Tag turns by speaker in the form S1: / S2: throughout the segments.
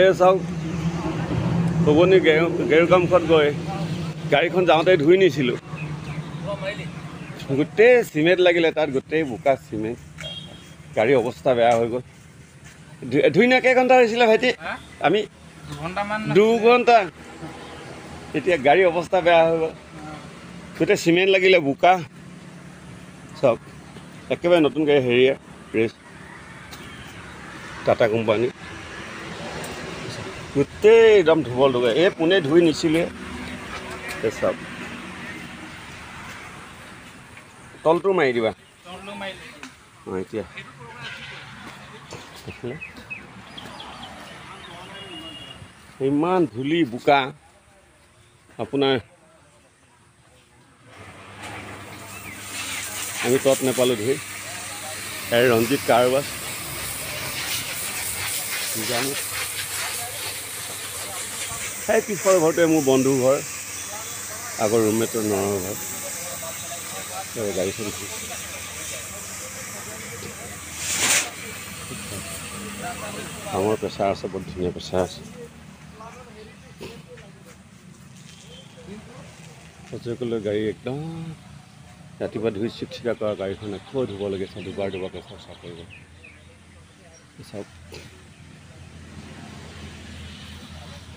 S1: এই চাওক। গেৰু গেৰুকামুখত গৈ গাড়ীখন যাওঁতে ধুই নিছিলোঁ। গোটেই চিমেণ্ট লাগিলে তাত গোটেই বোকা চিমেণ্ট। গাড়ীৰ অৱস্থা বেয়া হৈ গ'ল। ধুই ধুই নিয়া কেইঘণ্টা হৈছিলে ভাইটি? আমি দুঘণ্টা এতিয়া গাড়ীৰ অৱস্থা বেয়া হৈ গ'ল। গোটেই চিমেণ্ট লাগিলে বোকা। চব একেবাৰে নতুন গাড়ী হেৰিয়ে ৰেচ টাটা কোম্পানী। গোটেই একদম ধুবে এই পোনে ধুই নিছিলে। চব তলটো মাৰি দিবা। অঁ এতিয়া। ইমান ধূলি বোকা। আপোনাৰ আমি তত নেপালোঁ ধুই। ৰঞ্জিত কাৰবাছ জানো। সেই পিছৰ ঘৰটোৱে মোৰ বন্ধু ঘৰ আগৰ ৰুমমেটৰ নৰ ঘৰ। গাড়ীখন ডাঙৰ প্ৰেছাৰ আছে বৰ ধুনীয়া প্ৰেছাৰ আছে। সঁচাকৈ গাড়ী একদম ৰাতিপুৱা ধুই চিক চিকা কৰা গাড়ীখন আকৌ ধুব লাগে চাওঁ দুবাৰ দুবাৰকৈ খৰচা কৰিব। চাওক।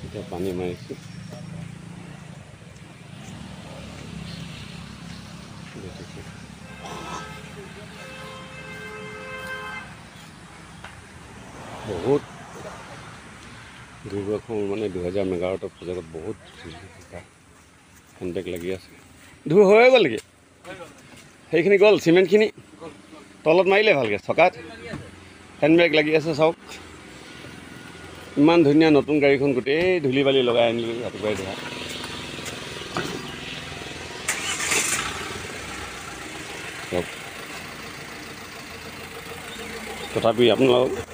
S1: এতিয়া পানী মাৰিছোঁ বহুত দুৰ্গখন মানে দুহেজাৰ মেগাৱাটৰ প্ৰজেক্টত বহুত হেণ্ডবেগ লাগি আছে। ধুৰ হৈ গ'ল নেকি? সেইখিনি গ'ল চিমেণ্টখিনি। তলত মাৰিলে ভালকৈ চকাত। হেণ্ডবেগ লাগি আছে চাওক। ইমান ধুনীয়া নতুন গাড়ীখন গোটেই ধূলি বালি লগাই আনিলোঁ ৰাতিপুৱাই ধৰা চাওক তথাপি আপোনালোক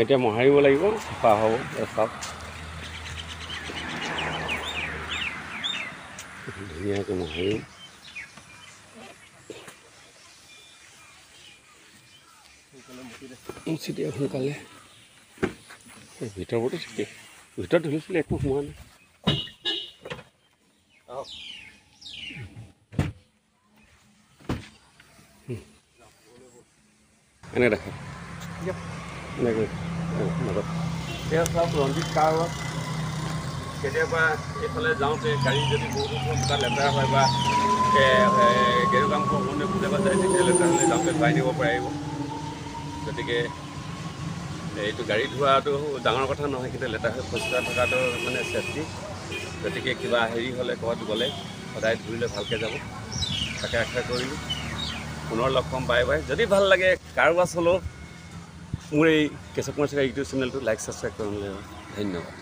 S1: এতিয়া মোহাৰিব লাগিব চাফা হ'ব চাওক। ধুনীয়াকৈ মোহাৰিম মুচি দিয়া সোনকালে। এই ঠিকেই ভিতৰত ধুলিছিলে একো সোমোৱা নাই। এনেকৈ দেখা। এনেকৈ মাজত এয়া চাওক ৰঞ্জিত কাৰ কেতিয়াবা এইফালে যাওঁতে গাড়ী যদি বহুত কিবা লেতেৰা হয় বা গেৰুকাম কোনে কেতিয়াবা যায় তেতিয়া লেতেৰা হ'লে যাওঁতে ধুৱাই দিব পাৰিব গতিকে এইটো গাড়ী ধোৱাটো ডাঙৰ কথা নহয় কিন্তু লেতেৰা হৈ পৰিষ্কাৰ থকাটো মানে চেফটি গতিকে কিবা হেৰি হ'লে ক'ৰবাত গ'লে সদায় ধুই লৈ ভালকৈ যাব তাকে আশা কৰিলোঁ পুনৰ লগ পাম বাই বাই যদি ভাল লাগে কাৰোবাৰ হ'লেও মোৰ এই কেশৱ কুমাৰ ইউটিউব চেনেলটো লাইক ছাবস্ক্ৰাইব কৰিবলৈ ধন্যবাদ।